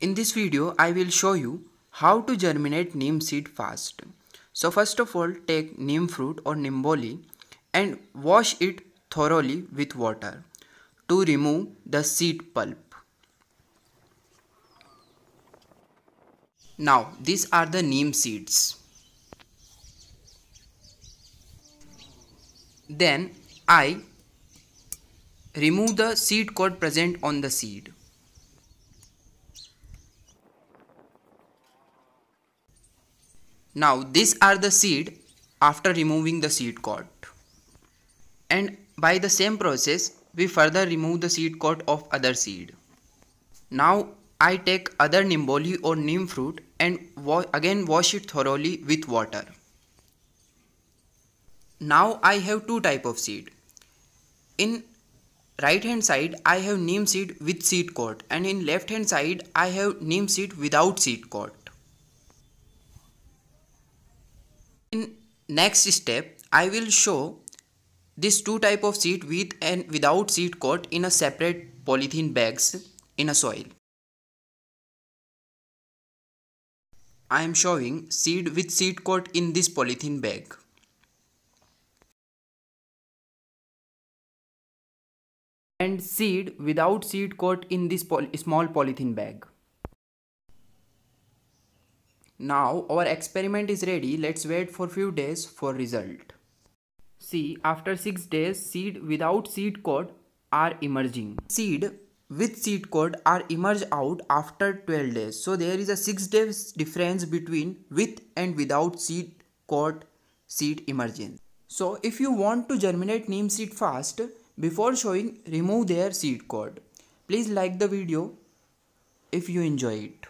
In this video, I will show you how to germinate neem seed fast. So first of all, take neem fruit or nimboli and wash it thoroughly with water to remove the seed pulp. Now, these are the neem seeds. Then I remove the seed coat present on the seed. Now these are the seed after removing the seed coat. And by the same process we further remove the seed coat of other seed. Now I take other nimboli or neem fruit and wa again wash it thoroughly with water. Now I have two type of seed. In right hand side I have neem seed with seed coat and in left hand side I have neem seed without seed coat. In next step, I will show this two type of seed with and without seed coat in a separate polythene bags in a soil. I am showing seed with seed coat in this polythene bag. And seed without seed coat in this small polythene bag. Now our experiment is ready. Let's wait for few days for result. See, after 6 days, seed without seed coat are emerging. Seed with seed coat are emerge out after 12 days. So there is a 6 days difference between with and without seed coat seed emergence. So if you want to germinate neem seed fast, before showing remove their seed coat. Please like the video if you enjoy it.